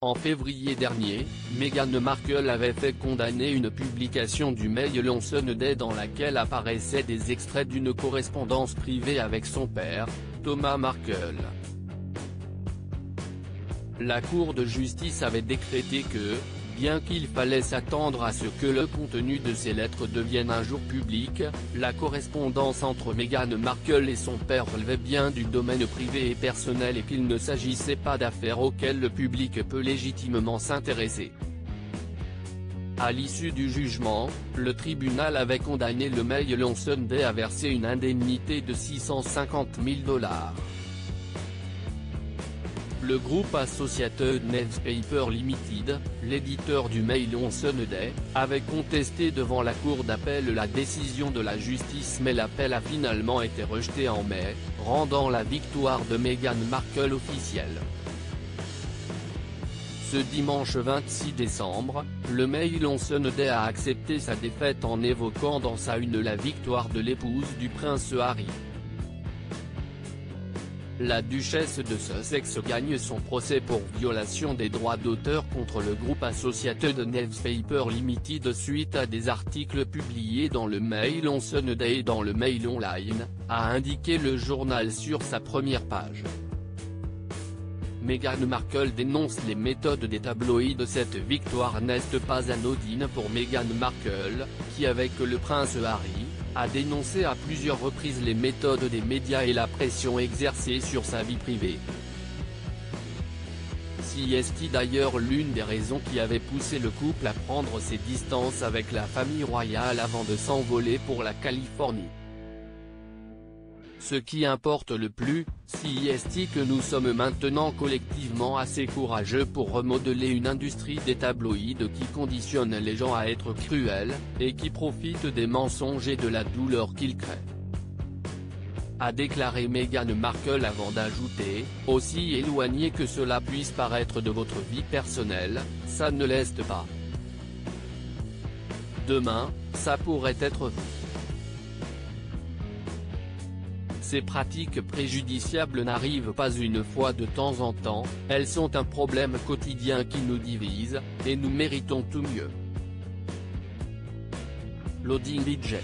En février dernier, Meghan Markle avait fait condamner une publication du mail Day dans laquelle apparaissaient des extraits d'une correspondance privée avec son père, Thomas Markle. La Cour de justice avait décrété que, Bien qu'il fallait s'attendre à ce que le contenu de ces lettres devienne un jour public, la correspondance entre Meghan Markle et son père relevait bien du domaine privé et personnel et qu'il ne s'agissait pas d'affaires auxquelles le public peut légitimement s'intéresser. À l'issue du jugement, le tribunal avait condamné le Mail Sunday à verser une indemnité de 650 000 dollars. Le groupe Associated Newspaper Limited, l'éditeur du Mail on avait contesté devant la cour d'appel la décision de la justice mais l'appel a finalement été rejeté en mai, rendant la victoire de Meghan Markle officielle. Ce dimanche 26 décembre, le Mail on a accepté sa défaite en évoquant dans sa une la victoire de l'épouse du prince Harry. La duchesse de Sussex gagne son procès pour violation des droits d'auteur contre le groupe Associated Newspaper Limited suite à des articles publiés dans le Mail on Sunday et dans le Mail Online, a indiqué le journal sur sa première page. Meghan Markle dénonce les méthodes des tabloïds Cette victoire n'est pas anodine pour Meghan Markle, qui avec le prince Harry, a dénoncé à plusieurs reprises les méthodes des médias et la pression exercée sur sa vie privée. Si est d'ailleurs l'une des raisons qui avait poussé le couple à prendre ses distances avec la famille royale avant de s'envoler pour la Californie? Ce qui importe le plus, si est que nous sommes maintenant collectivement assez courageux pour remodeler une industrie des tabloïds qui conditionne les gens à être cruels, et qui profitent des mensonges et de la douleur qu'ils créent a déclaré Meghan Markle avant d'ajouter, aussi éloigné que cela puisse paraître de votre vie personnelle, ça ne l'est pas. Demain, ça pourrait être vous. Ces pratiques préjudiciables n'arrivent pas une fois de temps en temps, elles sont un problème quotidien qui nous divise, et nous méritons tout mieux. Loading Budget